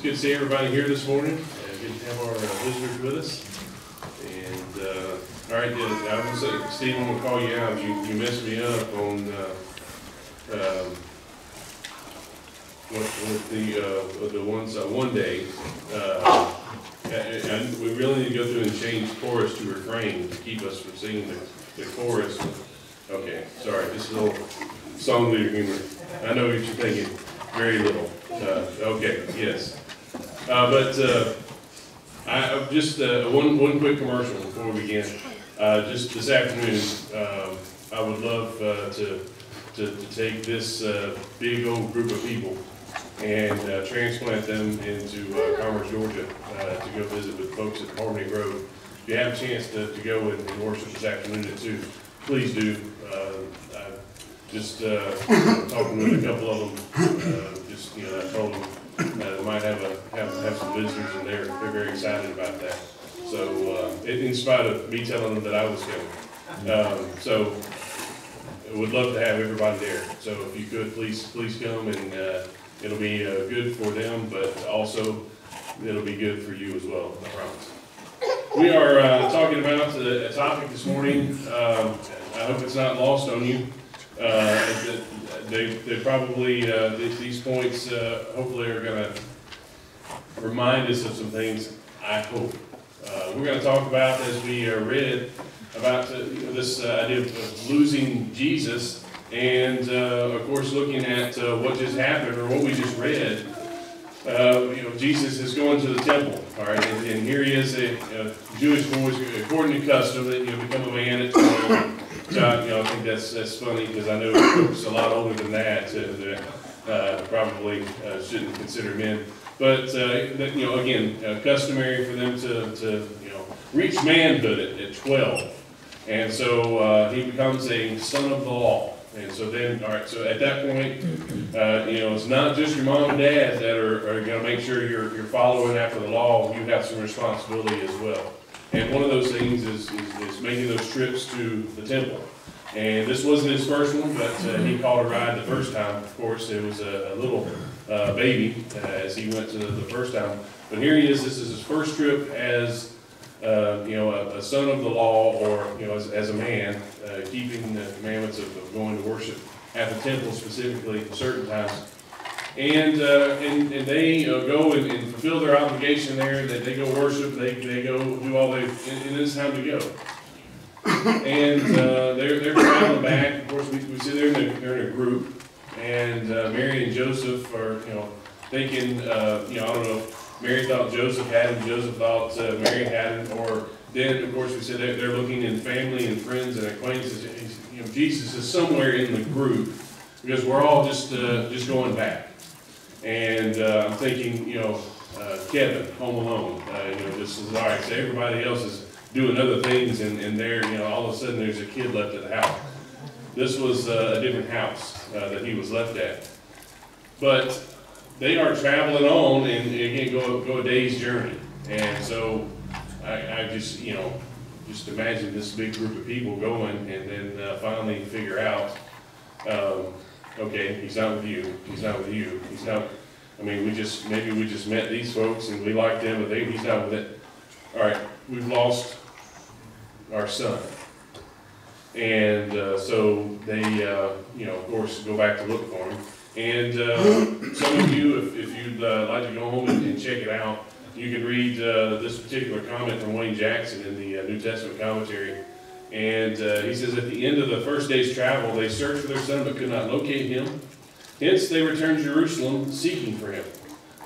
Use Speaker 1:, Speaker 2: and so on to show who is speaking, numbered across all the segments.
Speaker 1: it's good to see everybody here this morning. Uh, Good to have our uh, visitors with us. And, uh, all right, yeah, I was, Steve, I'm gonna call you out. You, you messed me up on, uh, um, with, with the, uh, the ones, uh, one day. Uh, and, we really need to go through and change chorus to refrain to keep us from singing the, the chorus. Okay, sorry, this is a little song leader humor. I know what you're thinking, very little. Uh, okay, yes. Uh, but, uh, I, just, uh, one, one quick commercial before we begin. Uh, just this afternoon, I would love, to, to, to take this, big old group of people and, transplant them into, Commerce, Georgia, to go visit with folks at Harmony Grove. If you have a chance to, to go and and worship this afternoon at two, please do. Uh, I just, uh, talking with a couple of them, uh, just, you know, I told them, uh, they might have a, have, have some visitors and they're, they're very excited about that. So, uh, in, spite of me telling them that I was coming. Um, so, would love to have everybody there. So if you could, please, please come and, uh, it'll be, uh, good for them, but also it'll be good for you as well, I promise. We are, uh, talking about a, topic this morning, um, I hope it's not lost on you. Uh, they, they probably, uh, these, these points, uh, hopefully are gonna remind us of some things, I hope. Uh, we're gonna talk about, as we uh, read, about uh, this uh, idea of losing Jesus, and, uh, of course, looking at uh, what just happened, or what we just read. Uh, you know, Jesus is going to the temple, all right, and, and here he is, a, a Jewish boy, according to custom, that, you know, become a man at twelve. So, you know, I think that's, that's funny, because I know folks a lot older than that, uh, that, uh, probably, uh, shouldn't consider men. But, uh, you know, again, uh, customary for them to, to, you know, reach manhood at, at twelve. And so, uh, he becomes a son of the law. And so then, all right, so at that point, uh, you know, it's not just your mom and dad that are, are gonna make sure you're, you're following after the law, you have some responsibility as well. And one of those things is, is, is making those trips to the temple. And this wasn't his first one, but, uh, he caught a ride the first time, of course, it was a, a little, uh, baby, uh, as he went to the, first time. But here he is, this is his first trip as, uh, you know, a, a son of the law, or, you know, as, as a man, uh, keeping the commandments of, of going to worship at the temple specifically certain times. And, uh, and, and they uh, go and, and fulfill their obligation there, that they go worship, they, they go do all they, and, and it's time to go. And, uh, they're, they're traveling back, of course, we, we see they're in they're in a group, and, uh, Mary and Joseph are, you know, thinking, uh, you know, I don't know, if Mary thought Joseph had him, Joseph thought, uh, Mary had him, or then, of course, we said they're, they're looking in family and friends and acquaintances, you know, Jesus is somewhere in the group, because we're all just, just going back. And, uh, I'm thinking, you know, uh, Kevin, Home Alone, uh, you know, this is, all right, so everybody else is doing other things, and, and there, you know, all of a sudden, there's a kid left at the house. This was uh, a different house, uh, that he was left at. But they are traveling on, and again, go, go a day's journey. And so, I, I just, you know, just imagine this big group of people going, and then uh, finally figure out, um, okay, he's not with you, he's not with you, he's not, I mean, we just, maybe we just met these folks and we like them, but they, he's not with it. All right, we've lost our son. And, uh, so they, uh, you know, of course, go back to look for him. And, uh, some of you, if, if you'd, uh, like to go home and, and check it out, you can read, uh, this particular comment from Wayne Jackson in the uh, New Testament commentary. And, uh, he says, at the end of the first day's travel, they searched for their son but could not locate him. Hence, they returned to Jerusalem seeking for him.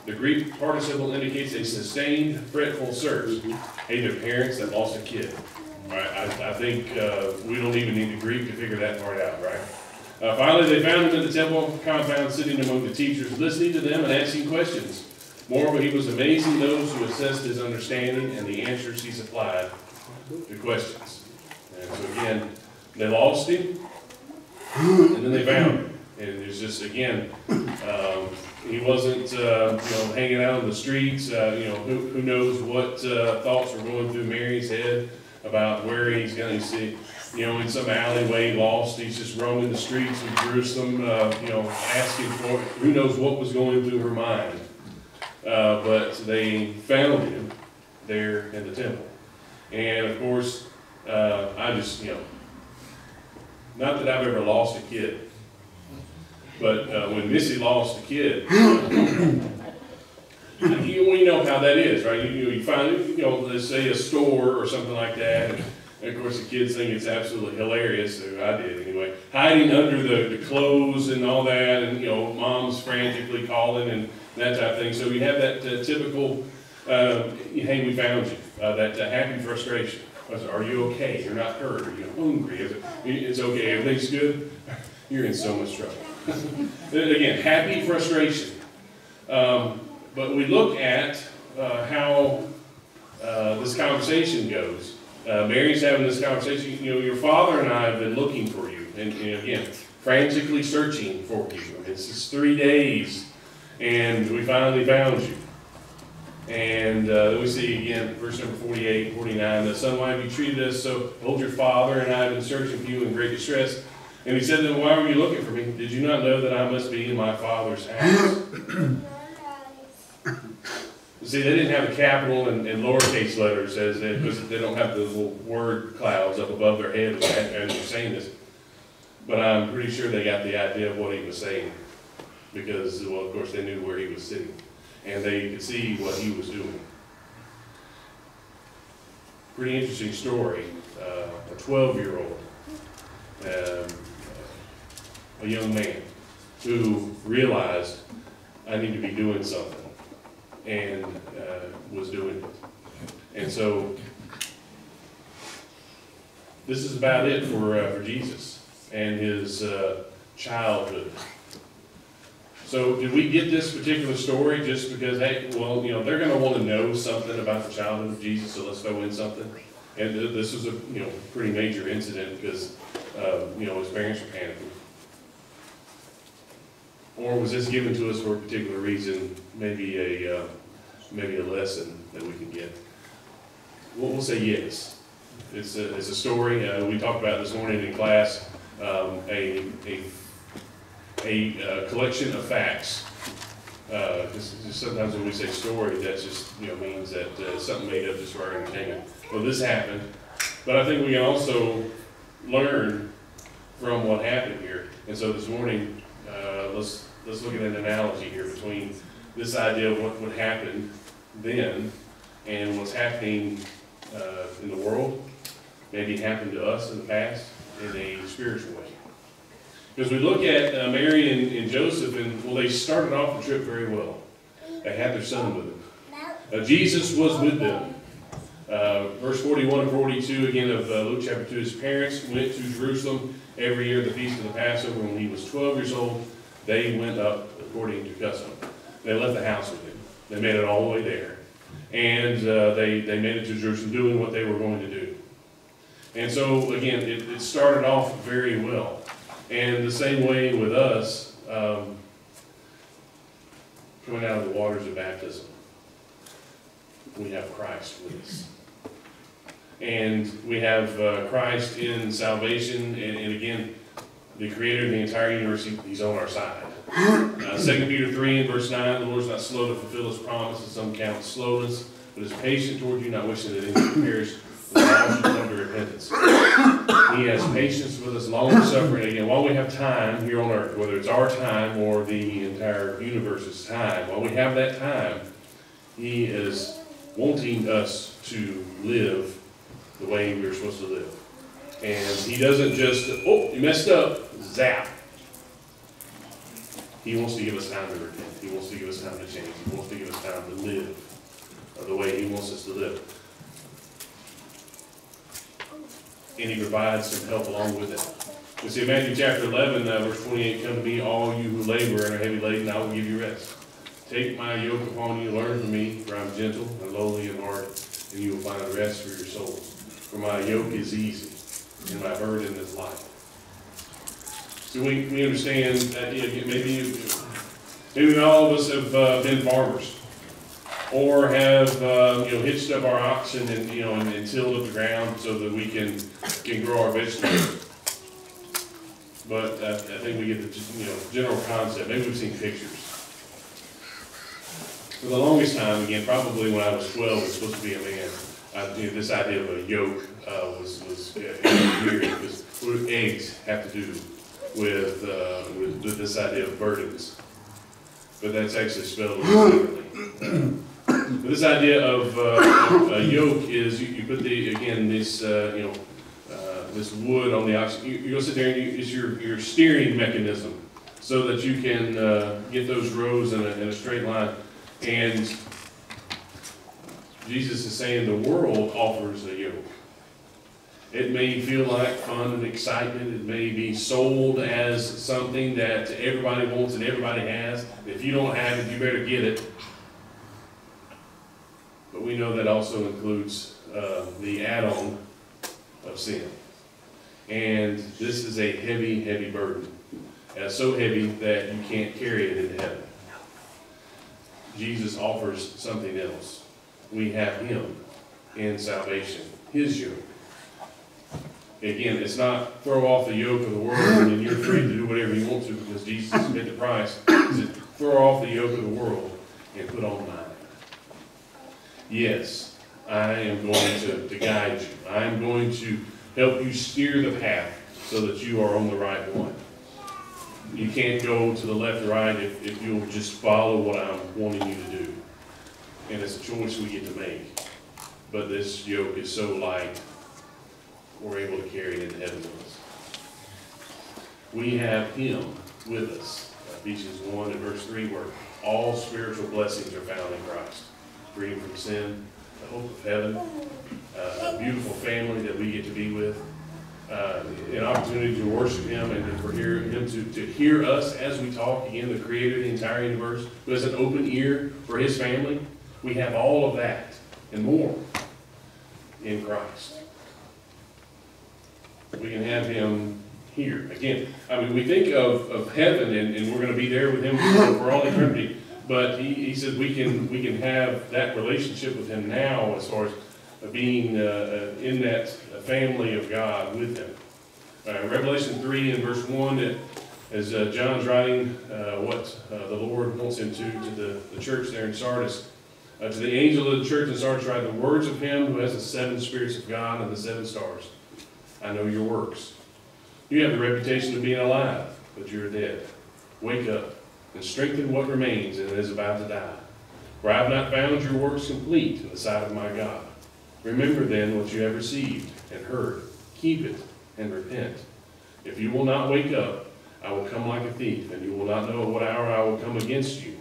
Speaker 1: The Greek participle indicates a sustained, fretful search. Hey, their parents that lost a kid. Right, I, I think, uh, we don't even need the Greek to figure that part out, right? Uh, finally, they found him in the temple compound, sitting among the teachers, listening to them and asking questions. Moreover, he was amazing those who assessed his understanding and the answers he supplied to questions. And so again, they lost him, and then they found him. And it's just, again, um, he wasn't, uh, you know, hanging out in the streets, uh, you know, who, who knows what, uh, thoughts were going through Mary's head about where he's gonna see, you know, in some alleyway lost, he's just roaming the streets of Jerusalem, uh, you know, asking for, who knows what was going through her mind. Uh, but they found him there in the temple. And of course, uh, I just, you know, not that I've ever lost a kid, but uh, when Missy lost a kid, you, we know how that is, right? You, you find, you know, let's say a store or something like that, and of course, the kids think it's absolutely hilarious, so I did anyway. Hiding under the, the clothes and all that, and you know, mom's frantically calling and that type of thing. So we have that uh, typical, uh, hey, we found you, uh, that uh, happy frustration. Said, Are you okay? You're not hurt? Are you hungry? Is it, it's okay. Everything's good. You're in so much trouble. Again, happy frustration. Um, but we look at uh, how uh, this conversation goes. Uh, Mary's having this conversation, you know, your father and I have been looking for you, and, and again, frantically searching for you. It's just three days, and we finally found you. And uh, we see again, verse number 48, 49, the son, why have you treated us so? Behold, your father and I have been searching for you in great distress. And he said to them, Why were you looking for me? Did you not know that I must be in my father's house? See, they didn't have a capital and, and lowercase letters as they, because they don't have the little word clouds up above their head as as they're saying this. But I'm pretty sure they got the idea of what he was saying, because, well, of course, they knew where he was sitting, and they could see what he was doing. Pretty interesting story. Uh, a twelve-year-old, um, a young man, who realized, I need to be doing something and uh, was doing it. And so, this is about it for, uh, for Jesus and his uh, childhood. So, did we get this particular story just because, hey, well, you know, they're going to want to know something about the childhood of Jesus, so let's throw in something? And th- this was a, you know, pretty major incident because, uh, you know, his parents were panicking. Or was this given to us for a particular reason, maybe a, uh, maybe a lesson that we can get? We'll, we'll say yes. It's a, it's a story, uh, we talked about this morning in class, um, a, a, a, uh, collection of facts. Uh, sometimes when we say story, that just, you know, means that, uh, something made up just for our entertainment. Well, this happened, but I think we can also learn from what happened here. And so this morning, uh, let's, let's look at an analogy here between this idea of what would happen then and what's happening uh, in the world, maybe happened to us in the past in a spiritual way. Because we look at uh, Mary and, and Joseph, and well, they started off the trip very well. They had their son with them. Uh, Jesus was with them. Uh, verse 41 and 42 again of uh, Luke chapter 2, his parents went to Jerusalem every year, the feast of the Passover. When he was 12 years old, they went up according to custom. They left the house with him. They made it all the way there. And uh, they, they made it to Jerusalem doing what they were going to do. And so, again, it, it started off very well. And the same way with us, um, coming out of the waters of baptism, we have Christ with us. And we have uh, Christ in salvation, and, and again, the creator of the entire universe, he- he's on our side. Uh, Second Peter three and verse nine, the Lord's not slow to fulfill his promise, as some count slowness, but is patient toward you, not wishing that any perish, all should repentance. He has patience with us, long suffering. Again, while we have time here on earth, whether it's our time or the entire universe's time, while we have that time, he is wanting us to live the way we're supposed to live. And he doesn't just, oh, you messed up, zap. He wants to give us time to repent. He wants to give us time to change. He wants to give us time to live the way he wants us to live. And he provides some help along with it. We see in Matthew chapter 11, uh, verse 28, Come to me, all you who labor and are heavy laden, I will give you rest. Take my yoke upon you, learn from me, for I am gentle and lowly in heart, and you will find rest for your souls. For my yoke is easy, and my burden is light. So we, we understand that, maybe, maybe all of us have uh, been farmers, or have, uh, you know, hitched up our oxen and, you know, and and tilled up the ground so that we can, can grow our vegetables. But I, I think we get the, you know, general concept, maybe we've seen pictures. For the longest time, again, probably when I was twelve, was supposed to be a man, I, you know, this idea of a yoke, uh, was, was, uh, weird, because what eggs have to do with, uh, with, with this idea of burdens. But that's actually spelled differently. But this idea of, uh, a yoke is, you, you put the, again, this, uh, you know, uh, this wood on the ox, you, you go sit there and you, it's your, your steering mechanism, so that you can, uh, get those rows in a, in a straight line. And Jesus is saying the world offers a yoke. It may feel like fun and excitement, it may be sold as something that everybody wants and everybody has. If you don't have it, you better get it. We know that also includes, uh, the add-on of sin. And this is a heavy, heavy burden. Uh, so heavy that you can't carry it into heaven. Jesus offers something else. We have Him in salvation, His yoke. Again, it's not throw off the yoke of the world and you're free to do whatever you want to because Jesus paid the price. It's throw off the yoke of the world and put on mine. Yes, I am going to, to guide you. I am going to help you steer the path so that you are on the right one. You can't go to the left or right if, if you'll just follow what I'm wanting you to do. And it's a choice we get to make. But this yoke is so light, we're able to carry it into heaven with us. We have Him with us. Ephesians 1 and verse 3, where all spiritual blessings are found in Christ. Freedom from sin, the hope of heaven, uh, a beautiful family that we get to be with, uh, an opportunity to worship Him and for hear Him to, to hear us as we talk. Again, the Creator of the entire universe, who has an open ear for His family. We have all of that and more in Christ. We can have Him here. Again, I mean, we think of, of heaven and, and we're going to be there with Him for, for all eternity. But he, he said we can, we can have that relationship with Him now as far as being uh, in that family of God with Him. Uh, Revelation 3 and verse 1, it, as uh, John's writing uh, what uh, the Lord wants him to, to the, the church there in Sardis. Uh, to the angel of the church in Sardis write the words of him who has the seven spirits of God and the seven stars. I know your works. You have the reputation of being alive, but you're dead. Wake up and strengthen what remains and is about to die. For I have not found your works complete in the sight of my God. Remember then what you have received and heard. Keep it and repent. If you will not wake up, I will come like a thief, and you will not know at what hour I will come against you.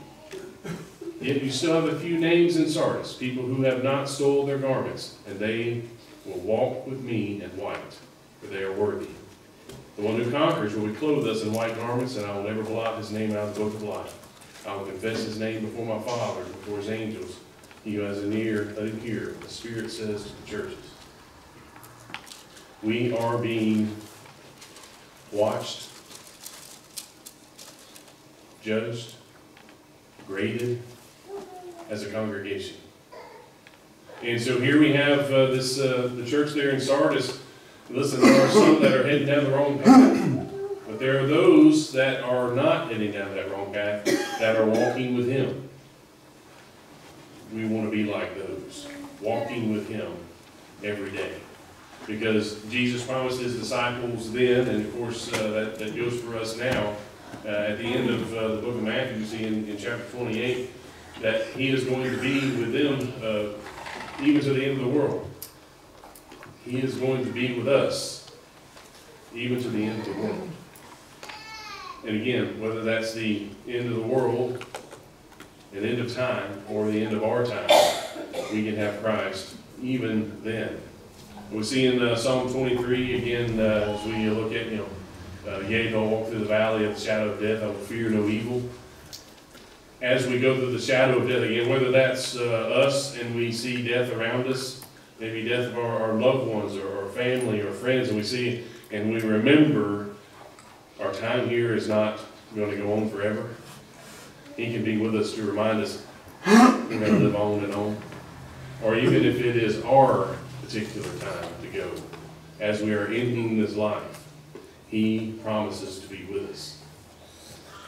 Speaker 1: Yet you still have a few names in Sardis, people who have not stole their garments, and they will walk with me in white, for they are worthy. The one who conquers will be clothed us in white garments, and I will never blot his name out of the book of life. I will confess his name before my Father, and before his angels. He who has an ear, let him hear what the Spirit says to the churches. We are being watched, judged, graded as a congregation. And so here we have uh, this uh, the church there in Sardis. Listen, there are some that are heading down the wrong path, but there are those that are not heading down that wrong path that are walking with Him. We want to be like those, walking with Him every day because Jesus promised his disciples then, and of course uh, that, that goes for us now. Uh, at the end of uh, the book of Matthew, you see in, in, chapter 28 that he is going to be with them uh, even to the end of the world. He is going to be with us even to the end of the world. And again, whether that's the end of the world, an end of time, or the end of our time, we can have Christ even then. We see in uh, Psalm 23 again, uh, as we look at, you know, uh, yea, though I walk through the valley of the shadow of death, I will fear no evil. As we go through the shadow of death, again, whether that's uh, us and we see death around us, maybe death of our, our loved ones or our family or friends, and we see and we remember our time here is not going to go on forever. He can be with us to remind us we're going to live on and on. Or even if it is our particular time to go. As we are ending this life, He promises to be with us.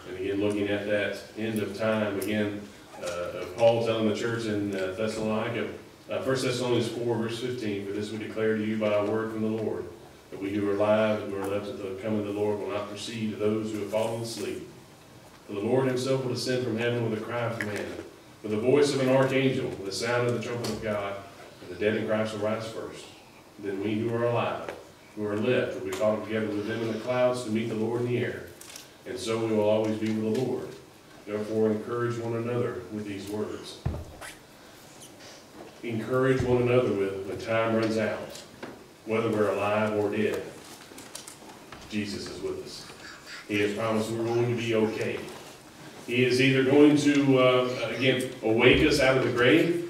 Speaker 1: And again, looking at that end of time, again, uh, Paul telling the church in uh, Thessalonica, uh, 1 Thessalonians 4, verse 15, For this we declare to you by a word from the Lord, that we who are alive and who are left at the coming of the Lord will not precede to those who have fallen asleep. For the Lord himself will descend from heaven with a cry of command, with the voice of an archangel, with the sound of the trumpet of God, and the dead in Christ will rise first. Then we who are alive, who are left, will be caught up together with them in the clouds to meet the Lord in the air. And so we will always be with the Lord. Therefore, encourage one another with these words. Encourage one another with when time runs out, whether we're alive or dead. Jesus is with us. He has promised we're going to be okay. He is either going to, uh, again, awake us out of the grave,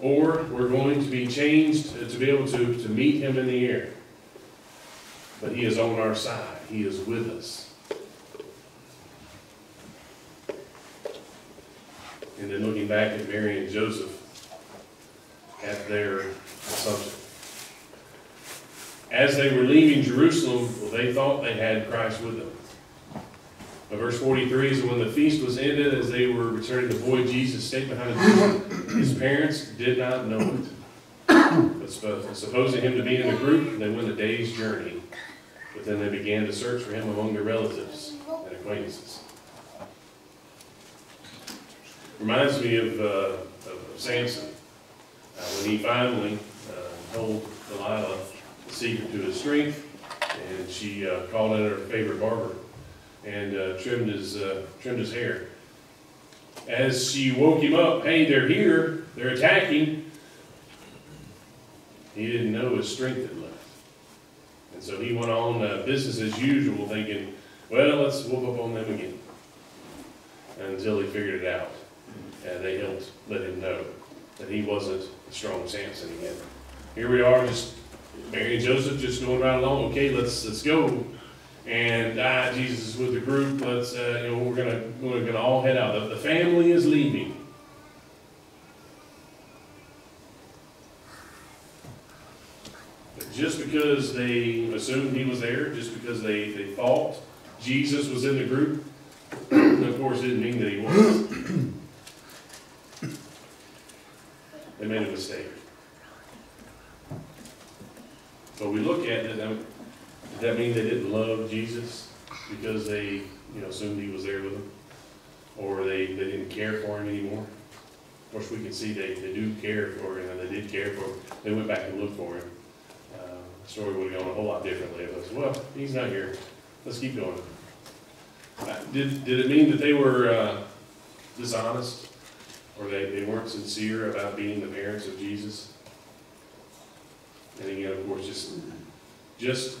Speaker 1: or we're going to be changed to be able to, to meet Him in the air. But He is on our side, He is with us. And then looking back at Mary and Joseph at their assumption. As they were leaving Jerusalem, well, they thought they had Christ with them. Verse 43 is when the feast was ended, as they were returning, the boy Jesus stayed behind his parents did not know it. But supposing him to be in the group, they went a day's journey. But then they began to search for him among their relatives and acquaintances. Reminds me of, uh, of Samson, when he finally uh, told Delilah the secret to his strength, and she uh, called in her favorite barber and uh, trimmed his uh, trimmed his hair. As she woke him up, hey, they're here, they're attacking. He didn't know his strength had left, and so he went on uh, business as usual, thinking, well, let's whoop up on them again, until he figured it out and they helped let him know that he wasn't strong Samson again. Here we are, just Mary and Joseph just going right along. Okay, let's let's go. And ah, Jesus is with the group. Let's uh, you know we're gonna we're gonna all head out. The, the family is leaving. Just because they assumed he was there, just because they, they thought Jesus was in the group, of course, didn't mean that he was. They made a mistake. But we look at it, does that mean they didn't love Jesus because they, you know, assumed he was there with them? Or they, they didn't care for him anymore? Of course, we can see they, they do care for him, and they did care for him. They went back and looked for him. Uh, the story would have gone a whole lot differently if I said, well, he's not here. Let's keep going. Uh, Did, did it mean that they were uh, dishonest? Or they, they weren't sincere about being the parents of Jesus. And again, of course, just, just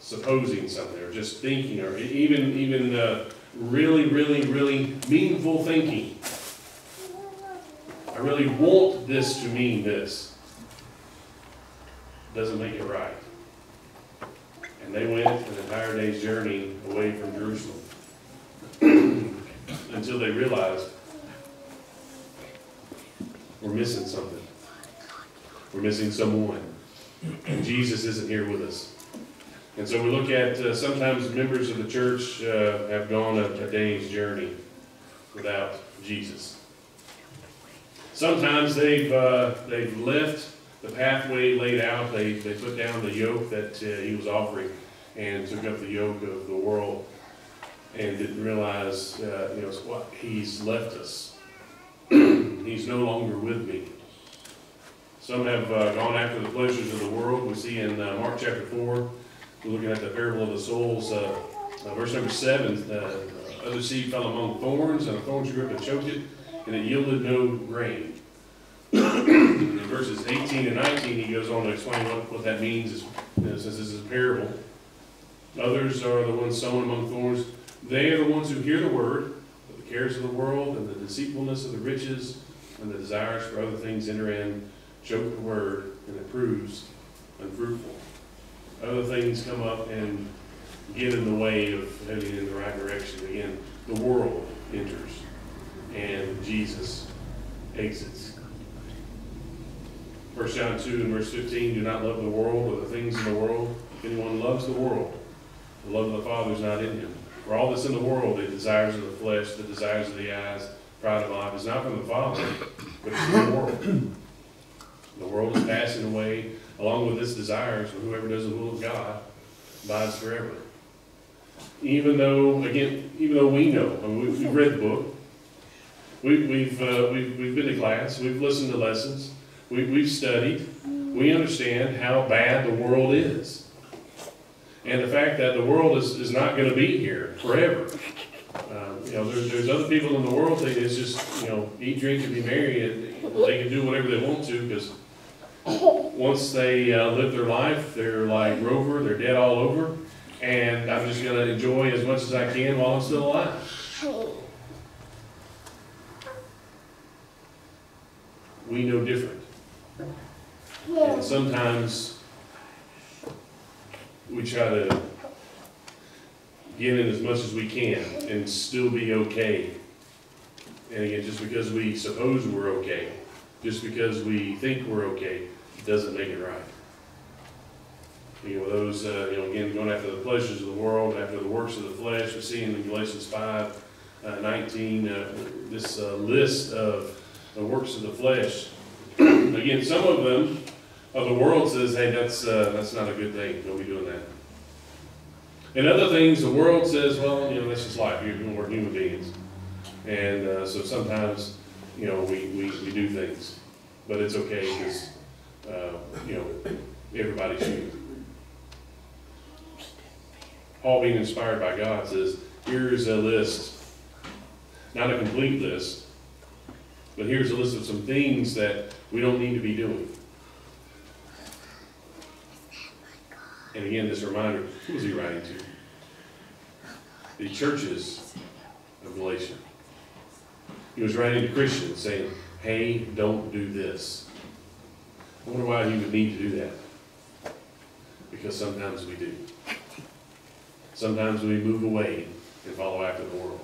Speaker 1: supposing something, or just thinking, or even, even uh, really, really, really meaningful thinking. I really want this to mean this. Doesn't make it right. And they went an entire day's journey away from Jerusalem until they realized we're missing something. We're missing someone. And Jesus isn't here with us. And so we look at uh, sometimes members of the church uh, have gone a, a day's journey without Jesus. Sometimes they've, uh, they've left the pathway laid out. They, they put down the yoke that uh, he was offering and took up the yoke of the world and didn't realize, uh, you know, what he's left us he's no longer with me. Some have uh, gone after the pleasures of the world. We see in uh, Mark chapter 4, we're looking at the parable of the soils, uh, uh verse number 7, uh, other seed fell among thorns, and the thorns grew up and choked it, and it yielded no grain. in verses 18 and 19, he goes on to explain what, what that means, you know, since this is a parable. Others are the ones sown among thorns. They are the ones who hear the word, but the cares of the world and the deceitfulness of the riches and the desires for other things enter in, choke the word, and it proves unfruitful. Other things come up and get in the way of heading in the right direction. Again, the world enters, and Jesus exits. 1 John 2 and verse 15, do not love the world or the things in the world. If anyone loves the world, the love of the Father is not in him. For all that's in the world, the desires of the flesh, the desires of the eyes, pride of life, is not from the Father, but it's from the world. The world is passing away along with its desires, but whoever does the will of God abides forever. Even though, again, even though we know, I mean, we- we've read the book, we, we've, uh, we've, we've been to class, we've listened to lessons, we, we've studied, we understand how bad the world is. And the fact that the world is, is not gonna be here forever. You know, there's, there's other people in the world that is just, you know, eat, drink, and be merry, and they can do whatever they want to, because once they, uh, live their life, they're like Rover, they're dead all over, and I'm just gonna enjoy as much as I can while I'm still alive. We know different. And sometimes we try to get in as much as we can and still be okay. And again, just because we suppose we're okay, just because we think we're okay, doesn't make it right. You know, those, uh, you know, again, going after the pleasures of the world, after the works of the flesh, we see in Galatians five, uh, nineteen, uh, this, uh, list of the works of the flesh. Again, some of them, of the world says, hey, that's, uh, that's not a good thing, don't be doing that. And other things, the world says, well, you know, that's just life, you're, we're human beings. And, uh, so sometimes, you know, we, we, we do things, but it's okay, because, uh, you know, everybody's human. Paul being inspired by God says, here's a list, not a complete list, but here's a list of some things that we don't need to be doing. And again, this reminder, who was he writing to? The churches of Galatia. He was writing to Christians saying, hey, don't do this. I wonder why he would need to do that. Because sometimes we do. Sometimes we move away and follow after the world.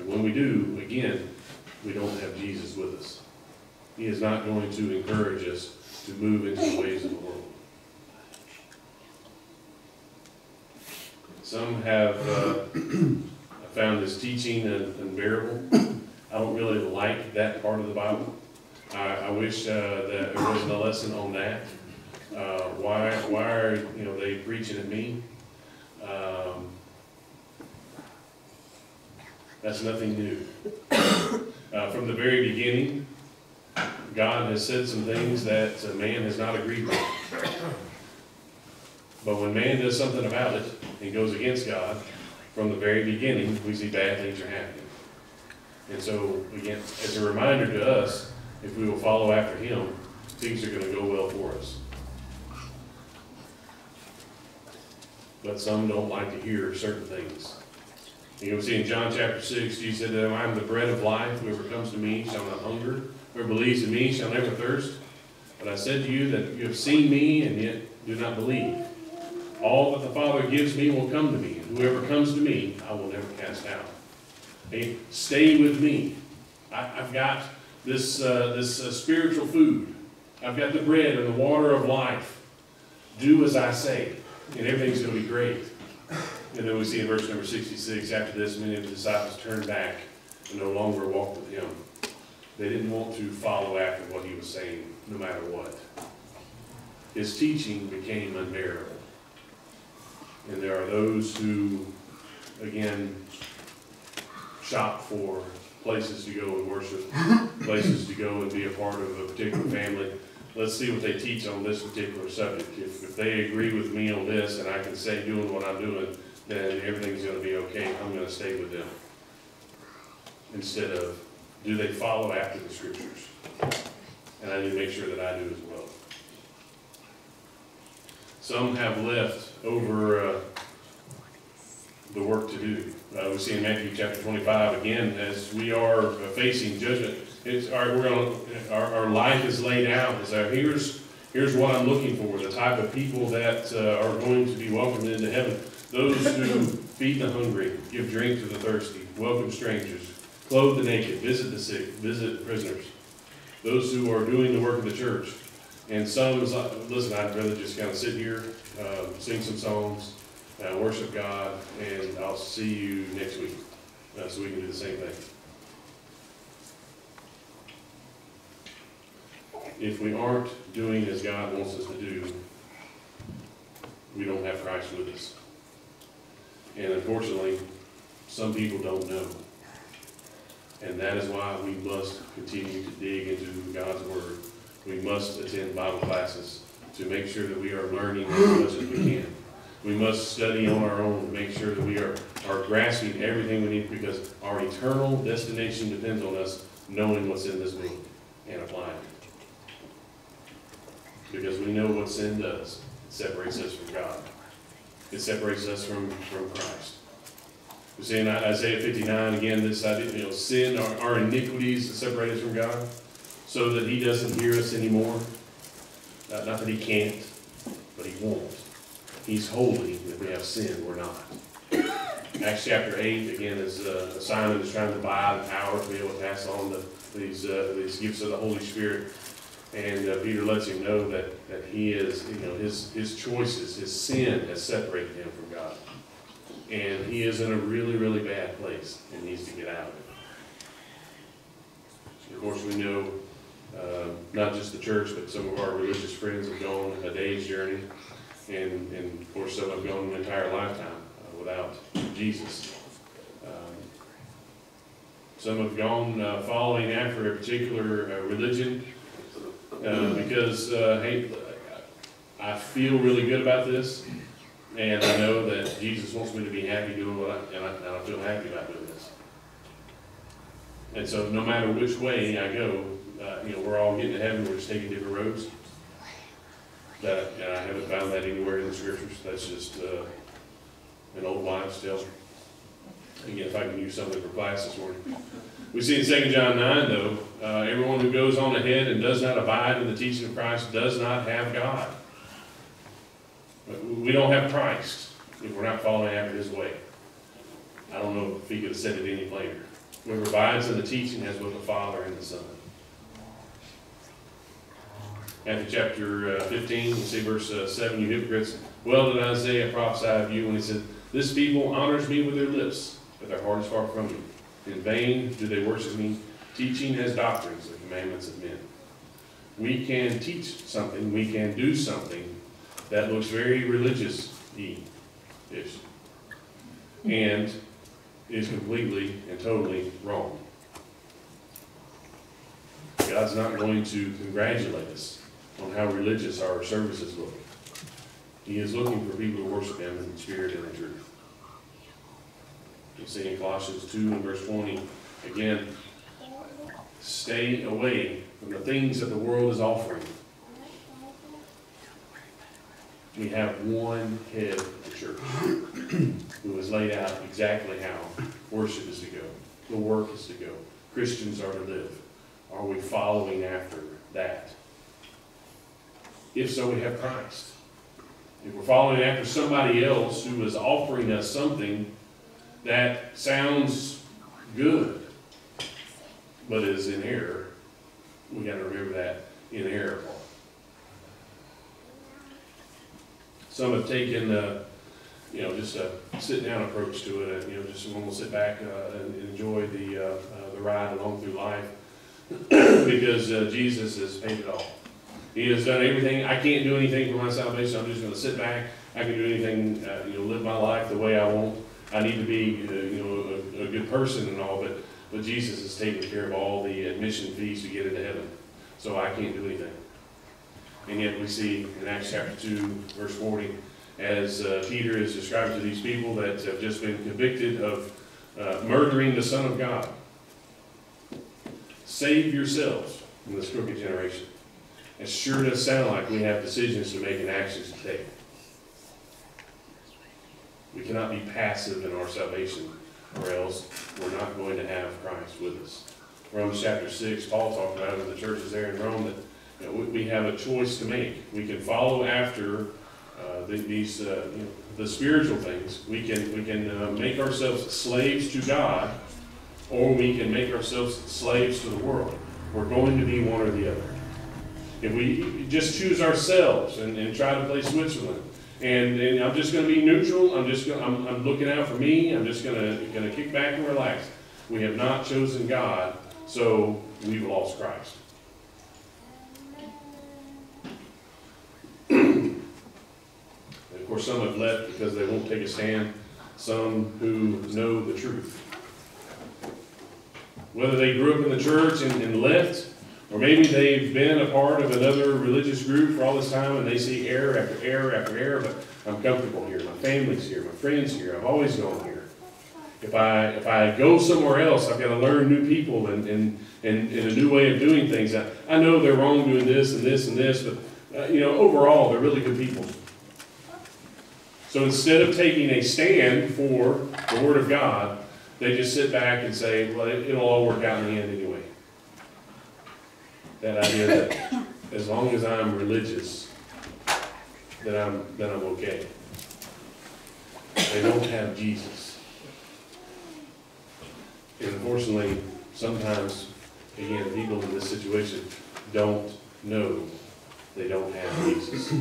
Speaker 1: And when we do, again, we don't have Jesus with us. He is not going to encourage us to move into the ways of the world. Some have uh, found this teaching unbearable. I don't really like that part of the Bible. I, I wish uh, that there wasn't a lesson on that. Uh, Why, why are, you know, they preaching at me? Um, That's nothing new. Uh, From the very beginning, God has said some things that man has not agreed with. But when man does something about it and goes against God, from the very beginning, we see bad things are happening. And so, again, as a reminder to us, if we will follow after him, things are gonna go well for us. But some don't like to hear certain things. You know, we see in John chapter six, Jesus said, I am the bread of life, whoever comes to me shall not hunger, whoever believes in me shall never thirst. But I said to you that you have seen me and yet do not believe. All that the Father gives me will come to me, and whoever comes to me, I will never cast out. Hey, stay with me. I, I've got this, uh, this uh, spiritual food. I've got the bread and the water of life. Do as I say, and everything's gonna be great. And then we see in verse number sixty-six, after this, many of the disciples turned back and no longer walked with him. They didn't want to follow after what he was saying, no matter what. His teaching became unbearable. And there are those who, again, shop for places to go and worship, places to go and be a part of a particular family. Let's see what they teach on this particular subject. If, if they agree with me on this and I can say doing what I'm doing, then everything's gonna be okay. I'm gonna stay with them. Instead of, do they follow after the scriptures? And I need to make sure that I do as well. Some have left over, uh, the work to do. Uh, we see in Matthew chapter twenty-five, again, as we are facing judgment, it's, our, we're gonna, our, our life is laid out, it's our, here's, here's what I'm looking for, the type of people that, uh, are going to be welcomed into heaven. Those who feed the hungry, give drink to the thirsty, welcome strangers, clothe the naked, visit the sick, visit prisoners. Those who are doing the work of the church. And some like, listen, I'd rather just kind of sit here, uh, sing some songs, uh, worship God, and I'll see you next week, uh, so we can do the same thing. If we aren't doing as God wants us to do, we don't have Christ with us. And unfortunately, some people don't know. And that is why we must continue to dig into God's Word. We must attend Bible classes to make sure that we are learning as much as we can. We must study on our own to make sure that we are, are grasping everything we need because our eternal destination depends on us knowing what's in this book and applying it. Because we know what sin does. It separates us from God. It separates us from, from Christ. We see in Isaiah 59 again, this idea, you know, sin, our, our iniquities separate us from God, so that He doesn't hear us anymore. Uh, not that He can't, but He won't. He's holy, if we have sin, we're not. Acts chapter 8, again, is uh, Simon is trying to buy the power to be able to pass on the, these, uh, these gifts of the Holy Spirit. And uh, Peter lets him know that, that he is, you know, his, his choices, his sin has separated him from God. And he is in a really, really bad place and needs to get out of it. Of course, we know uh, not just the church, but some of our religious friends have gone a day's journey. And, and of course, some have gone an entire lifetime uh, without Jesus. Um, some have gone uh, following after a particular uh, religion uh, because, uh, hey, I feel really good about this, and I know that Jesus wants me to be happy doing what I, and I, and I feel happy about doing this. And so no matter which way I go, uh, you know, we're all getting to heaven, we're just taking different roads. That, and I haven't found that anywhere in the scriptures, that's just, uh, an old wives' tale. Again, if I can use something for class this morning. We see in Second John nine, though, uh, everyone who goes on ahead and does not abide in the teaching of Christ does not have God. We don't have Christ if we're not following after His way. I don't know if he could have said it any plainer. Whoever abides in the teaching has both the Father and the Son. Matthew chapter uh, 15, you see verse uh, 7, you hypocrites. Well did Isaiah prophesy of you when he said, This people honors me with their lips, but their heart is far from me. In vain do they worship me, teaching as doctrines the commandments of men. We can teach something, we can do something that looks very religious-y ish. And is completely and totally wrong. God's not going to congratulate us on how religious our services look. He is looking for people to worship Him in spirit and in truth. You see in Colossians 2 and verse 20, again, stay away from the things that the world is offering. We have one head of the church who has laid out exactly how worship is to go, the work is to go, Christians are to live. Are we following after that? If so, we have Christ. If we're following after somebody else who is offering us something that sounds good, but is in error, we got to remember that in error part. Some have taken, uh, you know, just a sit-down approach to it. And, You know, just someone sit back uh, and enjoy the uh, uh, the ride along through life because uh, Jesus has paid it all. He has done everything. I can't do anything for my salvation. I'm just going to sit back. I can do anything, uh, you know, live my life the way I want. I need to be, uh, you know, a, a, good person and all, but, but Jesus has taken care of all the admission fees to get into heaven. So I can't do anything. And yet we see in Acts chapter 2, verse 40, as uh, Peter is describing to these people that have just been convicted of uh, murdering the Son of God. Save yourselves from this crooked generation. It sure does sound like we have decisions to make and actions to take. We cannot be passive in our salvation, or else we're not going to have Christ with us. Romans chapter 6, Paul talked about it in the churches there in Rome that you know, we have a choice to make. We can follow after uh, the, these, uh, you know, the spiritual things. We can, we can uh, make ourselves slaves to God, or we can make ourselves slaves to the world. We're going to be one or the other. If we just choose ourselves and, and try to play Switzerland And, and I'm just gonna be neutral, I'm just gonna, I'm, I'm looking out for me, I'm just gonna, gonna kick back and relax. We have not chosen God, so we've lost Christ. Of course, some have left because they won't take a stand, some who know the truth. Whether they grew up in the church and, and left, or maybe they've been a part of another religious group for all this time and they see error after error after error, but I'm comfortable here, my family's here, my friends here, I've always gone here. If I, if I go somewhere else, I've got to learn new people and, and, and, and a new way of doing things. I, I know they're wrong doing this and this and this, but, uh, you know, overall, they're really good people. So instead of taking a stand for the Word of God, they just sit back and say, well, it- it'll all work out in the end anyway. That idea that as long as I'm religious, that I'm, that I'm okay. They don't have Jesus. And unfortunately, sometimes, again, people in this situation don't know they don't have Jesus,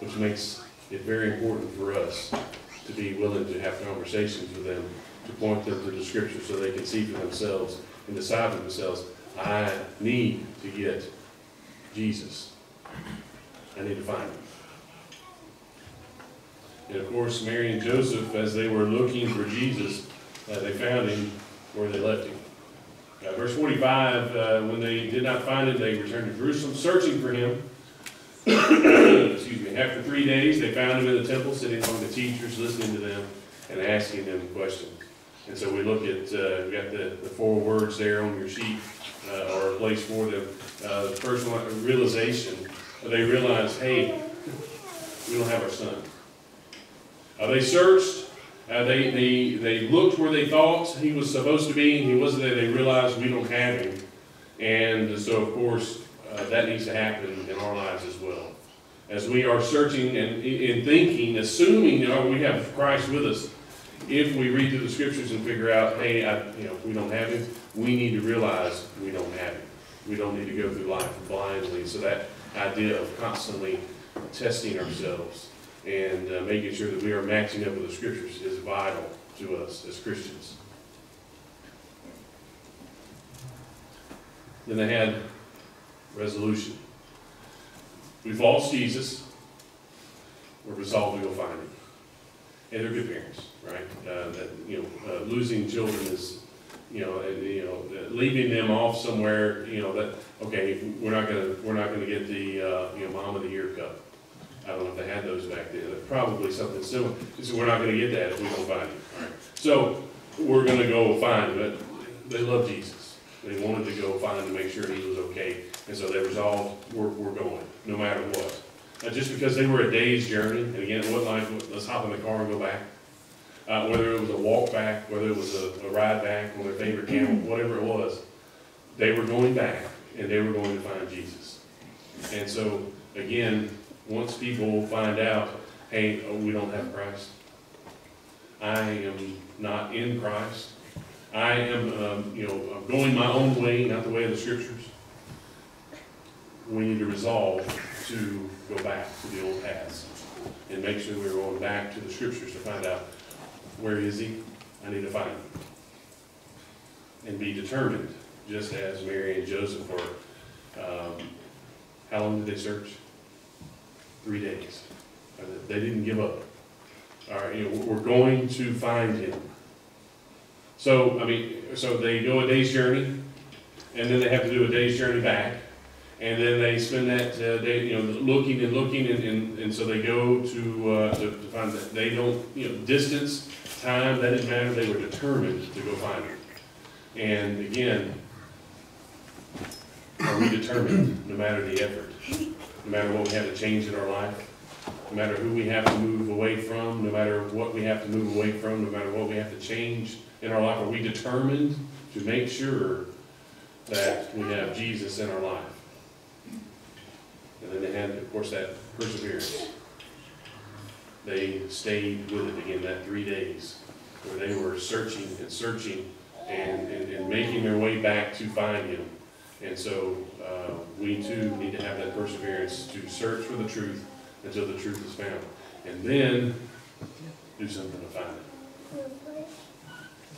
Speaker 1: which makes it very important for us to be willing to have conversations with them, to point them to the scripture so they can see for themselves and decide for themselves, I need to get Jesus. I need to find him. And of course, Mary and Joseph, as they were looking for Jesus, uh, they found him where they left him. Uh, verse 45, uh, when they did not find him, they returned to Jerusalem searching for him. Excuse me. After three days, they found him in the temple, sitting among the teachers, listening to them and asking them questions. And so we look at, uh, we got the, the four words there on your sheet, uh, or a place for them. Uh, the first one, realization. They realized, hey, we don't have our son. Uh, they searched, uh, they, they, they looked where they thought he was supposed to be, and he wasn't there. They realized we don't have him. And so, of course, uh, that needs to happen in our lives as well. As we are searching and, and thinking, assuming, you know, we have Christ with us, if we read through the scriptures and figure out, hey, I, you know, we don't have him, we need to realize we don't have him. We don't need to go through life blindly. So that idea of constantly testing ourselves and uh, making sure that we are matching up with the scriptures is vital to us as Christians. Then they had resolution. We've lost Jesus. We're resolved to go find him. And they're good parents, right? Uh, that, you know, uh, losing children is, you know, uh, you know, leaving them off somewhere, you know, that, okay, we're not gonna, we're not gonna get the, uh, you know, mom of the year cup. I don't know if they had those back then, probably something similar. So we're not gonna get that if we don't find all right? So, we're gonna go find him, but they love Jesus. They wanted to go find him to make sure he was okay, and so they resolved, we're, we're going, no matter what. Uh, just because they were a day's journey, and again, it wasn't like, let's hop in the car and go back. Uh, whether it was a walk back, whether it was a, a ride back on their favorite camel, whatever it was, they were going back, and they were going to find Jesus. And so, again, once people find out, hey, oh, we don't have Christ, I am not in Christ, I am, um, you know, I'm going my own way, not the way of the scriptures, we need to resolve to go back to the old paths and make sure we're going back to the scriptures to find out, where is he? I need to find him. And be determined, just as Mary and Joseph were. Um, how long did they search? Three days. Uh, They didn't give up. All right, you know, we're going to find him. So, I mean, so they go a day's journey, and then they have to do a day's journey back. And then they spend that uh, day, you know, looking and looking, and, and, and so they go to, uh, to, to find that, they don't, you know, distance, time, that didn't matter, they were determined to go find him. And again, are we determined, no matter the effort, no matter what we have to change in our life, no matter who we have to move away from, no matter what we have to move away from, no matter what we have to change in our life, are we determined to make sure that we have Jesus in our life? And then they had, of course, that perseverance. They stayed with it again that three days, where they were searching and searching and, and, and making their way back to find him. And so, uh, we too need to have that perseverance to search for the truth until the truth is found. and then do something to find it.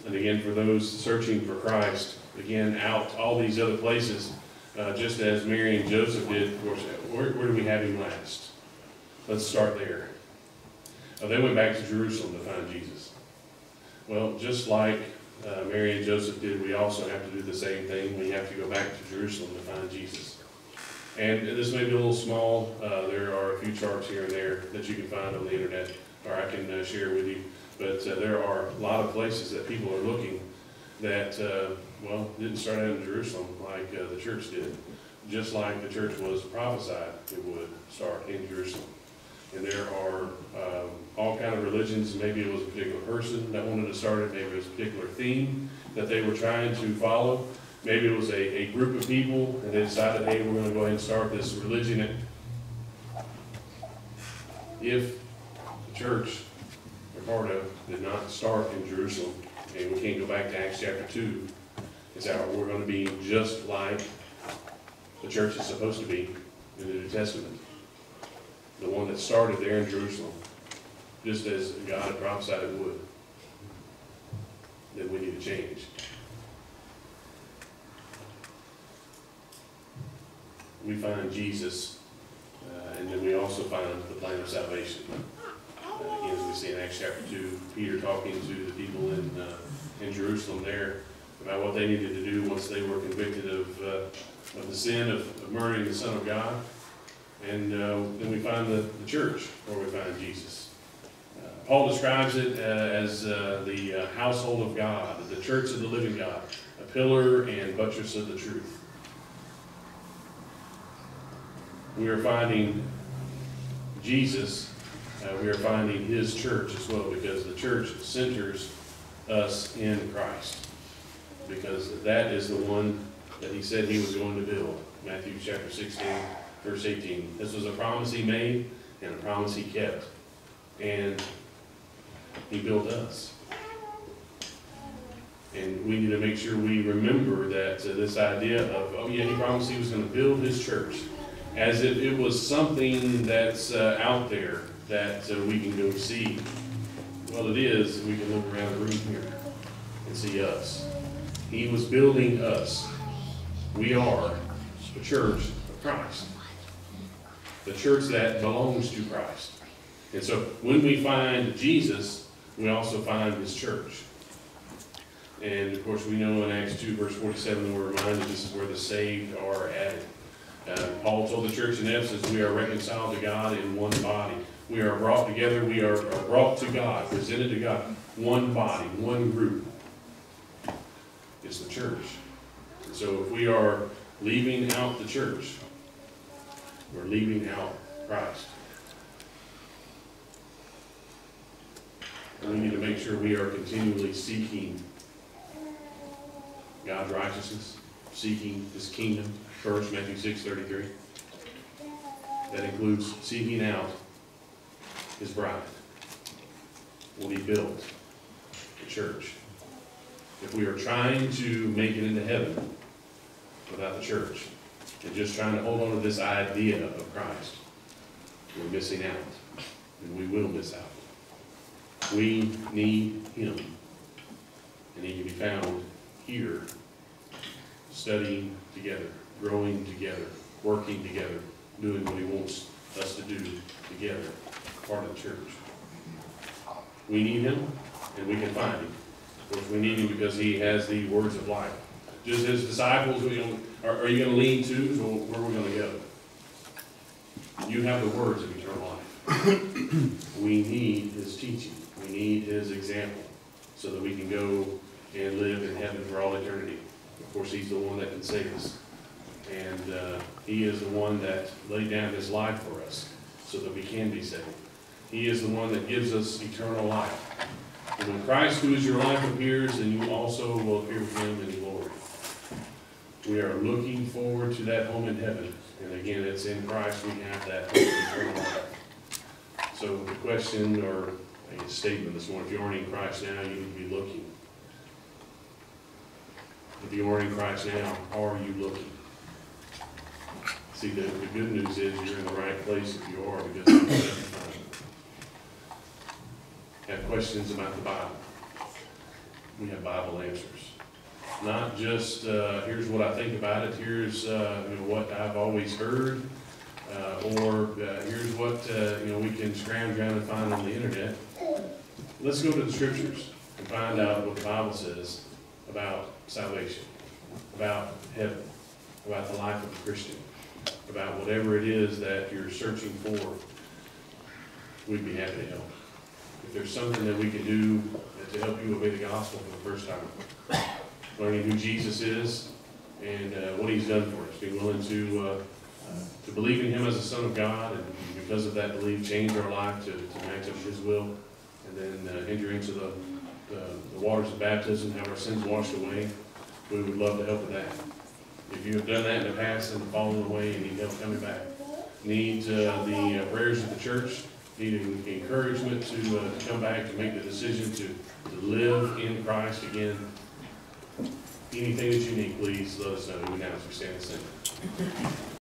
Speaker 1: And again, for those searching for Christ, again, out all these other places, uh, just as Mary and Joseph did, of course, where, where do we have him last? Let's start there. Uh, they went back to Jerusalem to find Jesus. Well, just like uh, Mary and Joseph did, we also have to do the same thing. We have to go back to Jerusalem to find Jesus. And this may be a little small. Uh, there are a few charts here and there that you can find on the internet, or I can uh, share with you. But uh, there are a lot of places that people are looking that, well, didn't start out in Jerusalem like uh, the church did. Just like the church was prophesied it would start in Jerusalem. And there are um, all kind of religions. Maybe it was a particular person that wanted to start it. Maybe it was a particular theme that they were trying to follow. Maybe it was a, a group of people and they decided, hey, we're going to go ahead and start this religion. If the church we're part of did not start in Jerusalem, and we can't go back to Acts chapter 2, it's how we're going to be just like the church is supposed to be in the New Testament the one that started there in Jerusalem, just as God had prophesied it would, then we need to change. We find Jesus, uh, and then we also find the plan of salvation. Uh, again, as we see in Acts chapter 2, Peter talking to the people in, uh, in Jerusalem there about what they needed to do once they were convicted of, uh, of the sin of, of murdering the Son of God. And uh, then we find the, the church where we find Jesus. Uh, Paul describes it uh, as uh, the uh, household of God, the church of the living God, a pillar and buttress of the truth. We are finding Jesus, we are finding his church as well, because the church centers us in Christ. Because that is the one that he said he was going to build. Matthew chapter 16, verse 18. This was a promise he made and a promise he kept. And he built us. And we need to make sure we remember that uh, this idea of, oh yeah, he promised he was going to build his church, as if it was something that's uh, out there that uh, we can go see. Well, it is. We can look around the room here and see us. He was building us. We are the church of Christ the church that belongs to Christ. And so when we find Jesus, we also find his church. And of course, we know in Acts 2, verse 47, we're reminded this is where the saved are added. Uh, Paul told the church in Ephesus, we are reconciled to God in one body. We are brought together, we are, are brought to God, presented to God. One body, one group. It's the church. So if we are leaving out the church, we're leaving out Christ. And we need to make sure we are continually seeking God's righteousness, seeking His kingdom first, Matthew 6 33. That includes seeking out His bride when He built the church. If we are trying to make it into heaven without the church, and just trying to hold on to this idea of Christ, we're missing out. And we will miss out. We need Him. And He can be found here, studying together, growing together, working together, doing what He wants us to do together, part of the church. We need Him, and we can find Him. We need Him because He has the words of life. Just His disciples, don't are, are you gonna lean to, so where are we gonna go? You have the words of eternal life. We need his teaching, we need his example, so that we can go and live in heaven for all eternity. Of course, he's the one that can save us. And, uh, he is the one that laid down his life for us, so that we can be saved. He is the one that gives us eternal life. And when Christ, who is your life, appears, then you also will appear with him in glory. We are looking forward to that home in heaven. And again, it's in Christ we have that eternal life. So the question or a statement this morning, if you aren't in Christ now, you need to be looking. If you aren't in Christ now, are you looking? See, the, the good news is you're in the right place if you are, because have questions about the Bible, we have Bible answers. Not just, uh, here's what I think about it, here's, uh, you know, what I've always heard, uh, or, uh, here's what, uh, you know, we can scrounge around and find on the internet. Let's go to the scriptures and find out what the Bible says about salvation, about heaven, about the life of a Christian, about whatever it is that you're searching for. We'd be happy to help. If there's something that we can do to help you obey the gospel for the first time, learning who Jesus is and uh, what he's done for us, be willing to, uh, to believe in him as the Son of God, and because of that belief, change our life to, to match up his will, and then uh, enter into the, the the waters of baptism, have our sins washed away. We would love to help with that. If you have done that in the past and fallen away and need help coming back, need uh, the uh, prayers of the church, need encouragement to, uh, come back, to make the decision to, to live in Christ again, anything that you need, please let us know. We now stand and sing.